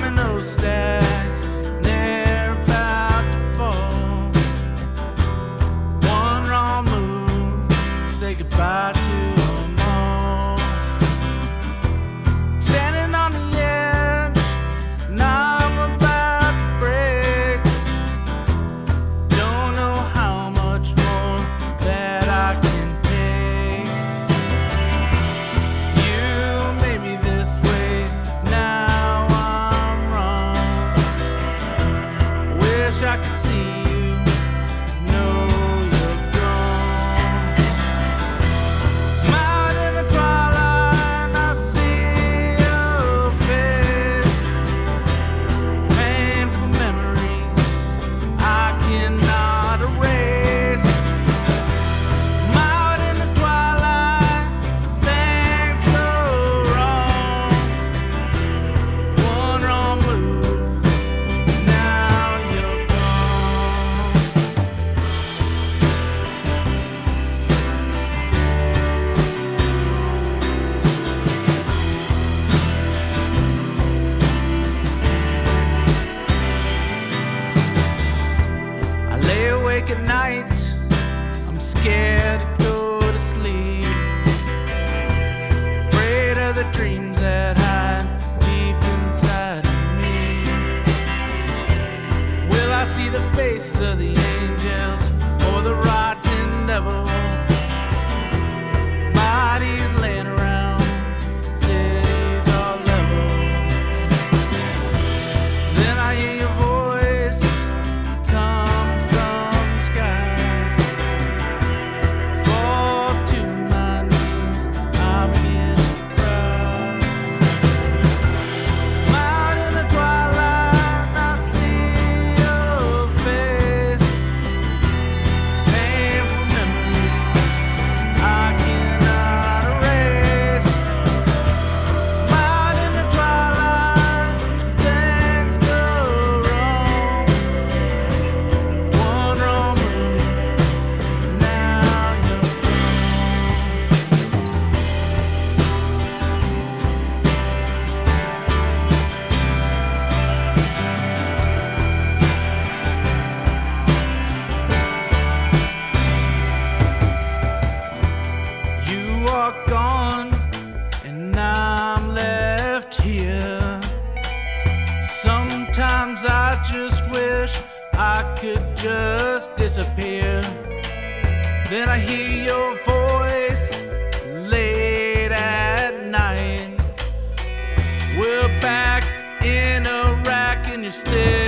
dominoes stand. I could see. I'm scared to go to sleep. Afraid of the dreams that hide deep inside of me. Will I see the face of the Could just disappear. Then I hear your voice late at night. We're back in Iraq and you're still